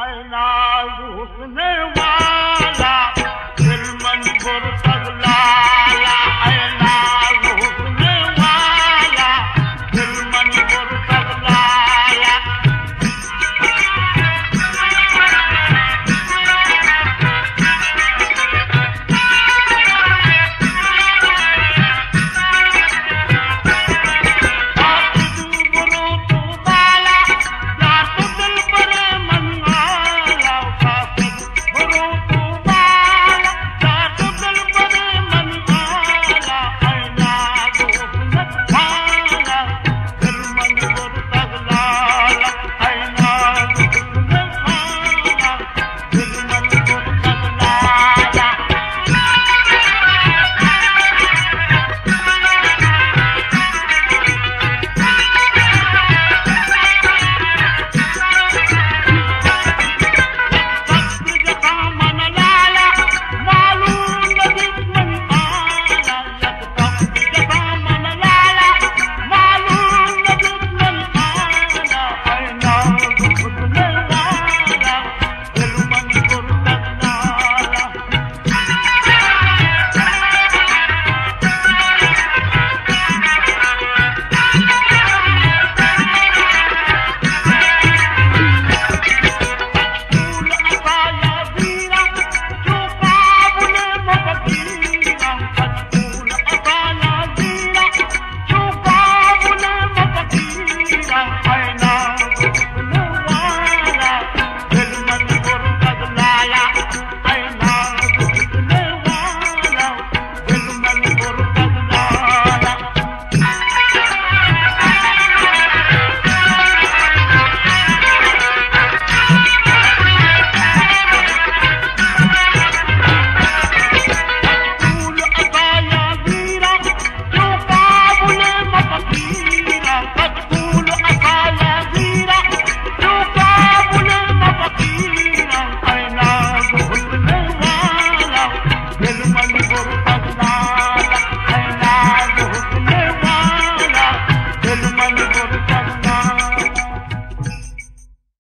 मालमुर